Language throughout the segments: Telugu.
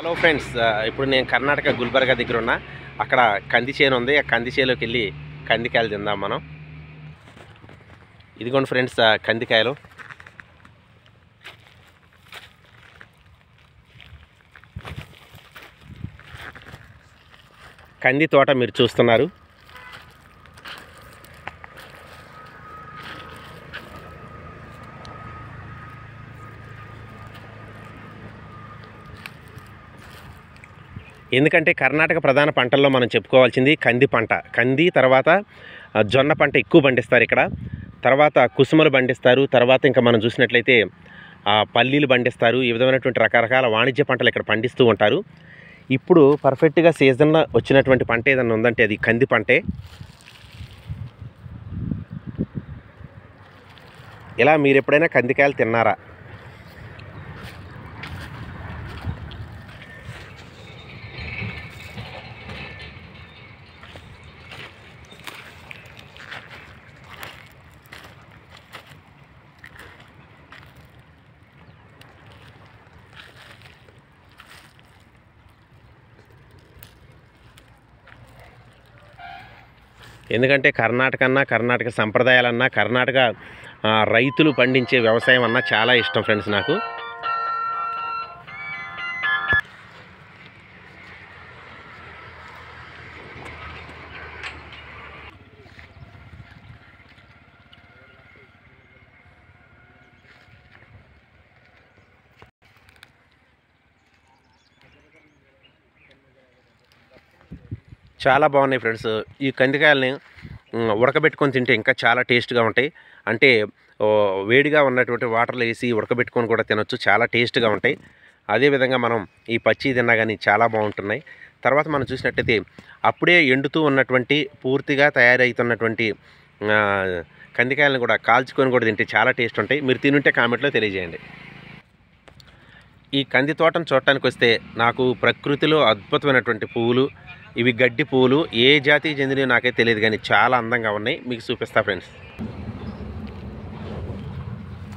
హలో ఫ్రెండ్స్ ఇప్పుడు నేను కర్ణాటక గుల్బర్గా దగ్గర ఉన్నా. అక్కడ కంది చేను ఉంది. ఆ కంది చేలోకి వెళ్ళి కందికాయలు తిందాం మనం. ఇదిగోండి ఫ్రెండ్స్ కందికాయలు. కంది తోట మీరు చూస్తున్నారు. ఎందుకంటే కర్ణాటక ప్రధాన పంటల్లో మనం చెప్పుకోవాల్సింది కంది పంట. కంది తర్వాత జొన్న పంట ఎక్కువ పండిస్తారు ఇక్కడ. తర్వాత కుసుమలు పండిస్తారు. తర్వాత ఇంకా మనం చూసినట్లయితే పల్లీలు పండిస్తారు. ఈ విధమైనటువంటి రకరకాల వాణిజ్య పంటలు ఇక్కడ పండిస్తూ ఉంటారు. ఇప్పుడు పర్ఫెక్ట్గా సీజన్లో వచ్చినటువంటి పంట ఏదన్నా ఉందంటే అది కంది పంటే. ఇలా మీరు ఎప్పుడైనా కందికాయలు తిన్నారా? ఎందుకంటే కర్ణాటక అన్నా కర్ణాటక సంప్రదాయాలన్నా కర్ణాటక రైతులు పండించే వ్యవసాయం అన్నా చాలా ఇష్టం ఫ్రెండ్స్ నాకు. చాలా బాగున్నాయి ఫ్రెండ్స్. ఈ కందికాయలని ఉడకబెట్టుకొని తింటే ఇంకా చాలా టేస్ట్గా ఉంటాయి. అంటే వేడిగా ఉన్నటువంటి వాటర్లో వేసి ఉడకబెట్టుకొని కూడా తినొచ్చు. చాలా టేస్ట్గా ఉంటాయి. అదేవిధంగా మనం ఈ పచ్చి తిన్నా కానీ చాలా బాగుంటున్నాయి. తర్వాత మనం చూసినట్టయితే అప్పుడే ఎండుతూ ఉన్నటువంటి పూర్తిగా తయారవుతున్నటువంటి కందికాయలను కూడా కాల్చుకొని కూడా తింటే చాలా టేస్ట్ ఉంటాయి. మీరు తినుంటే కామెంట్లో తెలియజేయండి. ఈ కంది తోటను చూడటానికి వస్తే నాకు ప్రకృతిలో అద్భుతమైనటువంటి పువ్వులు ఇవి గడ్డి పువ్వులు ఏ జాతికి చెందినవి నాకే తెలియదు కానీ చాలా అందంగా ఉన్నాయి. మీకు చూపిస్తా ఫ్రెండ్స్.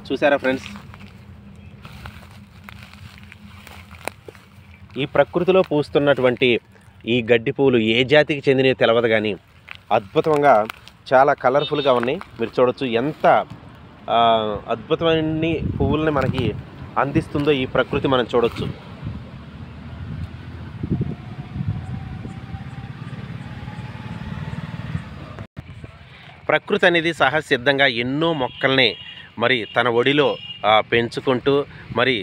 చూసారా ఫ్రెండ్స్? ఈ ప్రకృతిలో పూస్తున్నటువంటి ఈ గడ్డి పువ్వులు ఏ జాతికి చెందినవి తెలవదు కానీ అద్భుతంగా చాలా కలర్ఫుల్గా ఉన్నాయి. మీరు చూడొచ్చు ఎంత అద్భుతమైన పువ్వుల్ని మనకి అందిస్తుందో ఈ ప్రకృతి మనం చూడొచ్చు. ప్రకృతి అనేది సహజసిద్ధంగా ఎన్నో మొక్కల్ని మరి తన ఒడిలో పెంచుకుంటూ మరి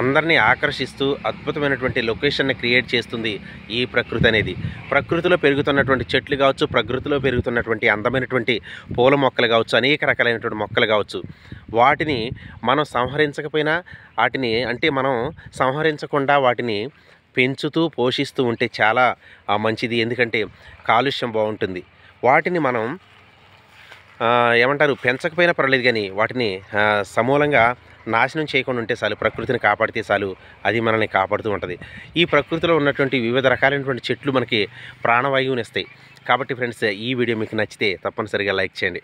అందరినీ ఆకర్షిస్తూ అద్భుతమైనటువంటి లొకేషన్ని క్రియేట్ చేస్తుంది ఈ ప్రకృతి అనేది. ప్రకృతిలో పెరుగుతున్నటువంటి చెట్లు కావచ్చు ప్రకృతిలో పెరుగుతున్నటువంటి అందమైనటువంటి పూల మొక్కలు కావచ్చు అనేక రకాలైనటువంటి మొక్కలు కావచ్చు. వాటిని మనం సంహరించకపోయినా వాటిని అంటే మనం సంహరించకుండా వాటిని పెంచుతూ పోషిస్తూ ఉంటే చాలా మంచిది. ఎందుకంటే కాలుష్యం బాగుంటుంది. వాటిని మనం ఏమంటారు? పెంచకపోయినా పర్లేదు కానీ వాటిని సమూలంగా నాశనం చేయకుండా ఉంటే చాలు ప్రకృతిని కాపాడితే చాలు అది మనల్ని కాపాడుతూ ఉంటుంది. ఈ ప్రకృతిలో ఉన్నటువంటి వివిధ రకాలైనటువంటి చెట్లు మనకి ప్రాణవాయువుని ఇస్తాయి కాబట్టి ఫ్రెండ్స్ ఈ వీడియో మీకు నచ్చితే తప్పనిసరిగా లైక్ చేయండి.